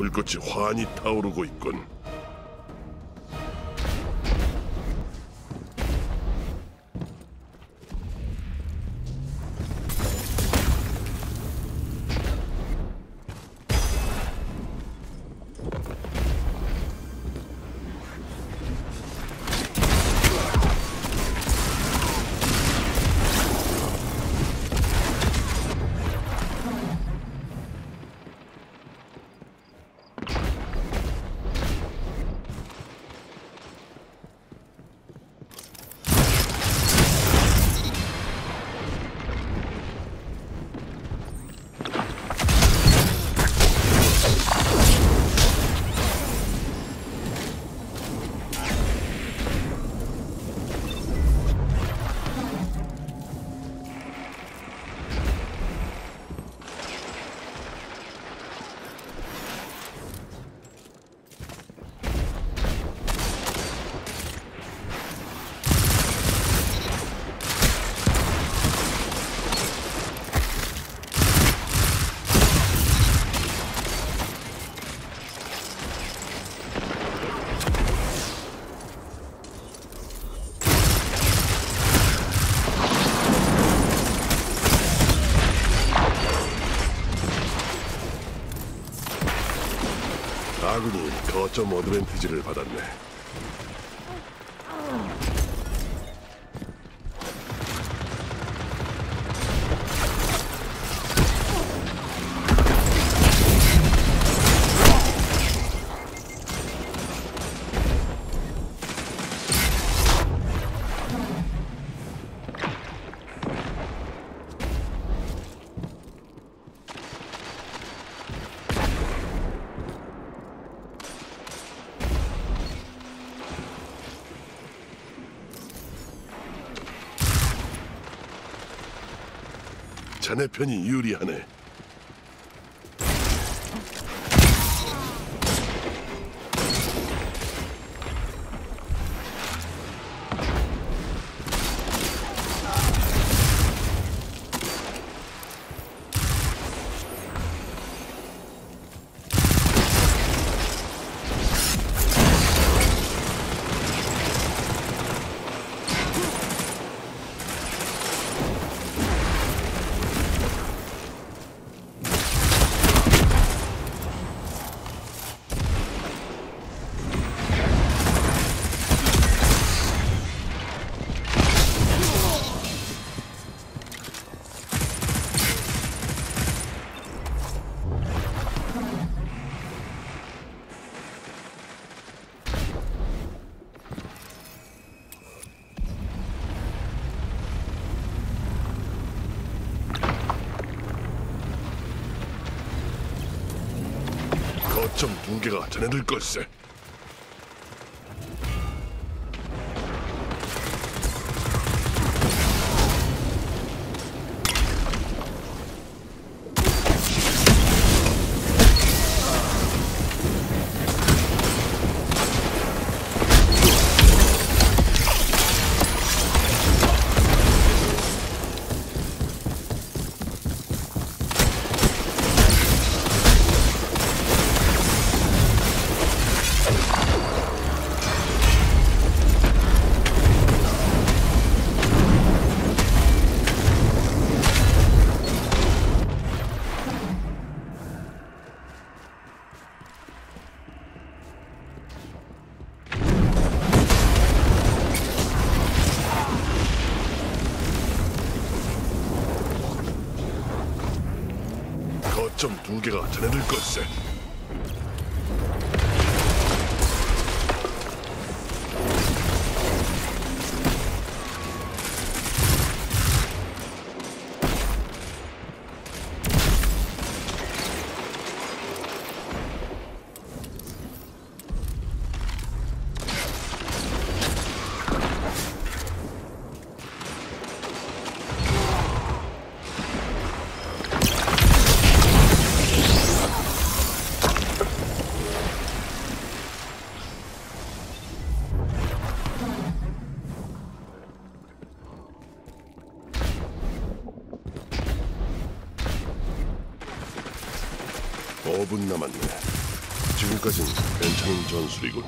불꽃이 환히 타오르고 있군. 아군이 거점 어드밴티지를 받았네. 자네 편이 유리하네. 두 개가 자네들 걸세. 점 두 개가 자네들 걸세. 오분 남았네. 지금까진 괜찮은 전술이군.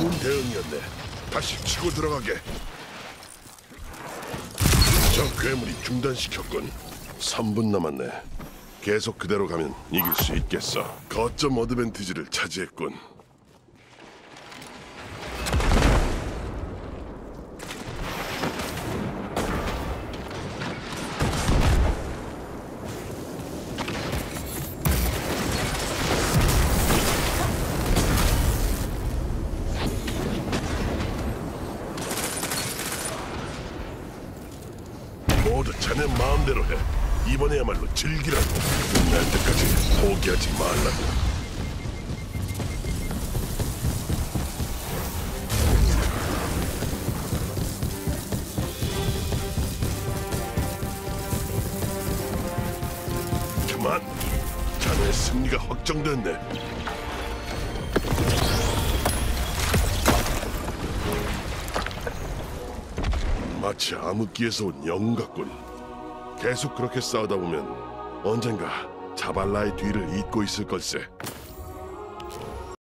좋은 대응이었네. 다시 치고 들어가게. 저 괴물이 중단시켰군. 3분 남았네. 계속 그대로 가면 이길 수 있겠어. 거점 어드밴티지를 차지했군. 모두 자네 마음대로 해. 이번에야말로 즐기라고. 끝날 때까지 포기하지 말라고. 그만. 자네의 승리가 확정됐네. 마치 암흑기에서 온 영웅 같군. 계속 그렇게 싸우다 보면 언젠가 자발라의 뒤를 잇고 있을 걸세.